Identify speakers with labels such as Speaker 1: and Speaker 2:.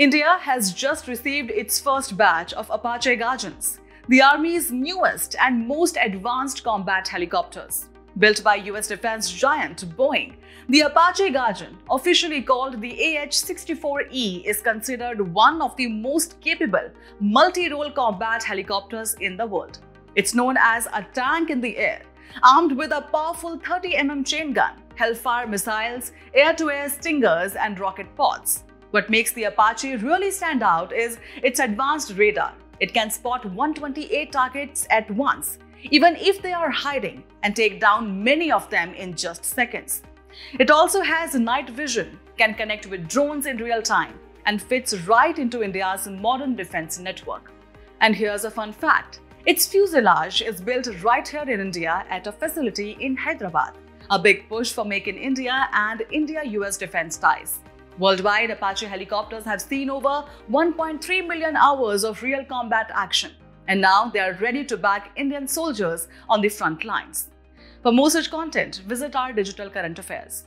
Speaker 1: India has just received its first batch of Apache Guardians, the Army's newest and most advanced combat helicopters. Built by US defense giant Boeing, the Apache Guardian, officially called the AH-64E, is considered one of the most capable multi-role combat helicopters in the world. It's known as a tank in the air, armed with a powerful 30mm chain gun, Hellfire missiles, air-to-air stingers and rocket pods. What makes the Apache really stand out is its advanced radar. It can spot 128 targets at once, even if they are hiding, and take down many of them in just seconds. It also has night vision, can connect with drones in real time, and fits right into India's modern defense network. And here's a fun fact. Its fuselage is built right here in India at a facility in Hyderabad, a big push for Make in India and India-US defense ties. Worldwide, Apache helicopters have seen over 1.3 million hours of real combat action, and now they are ready to back Indian soldiers on the front lines. For more such content, visit our digital current affairs.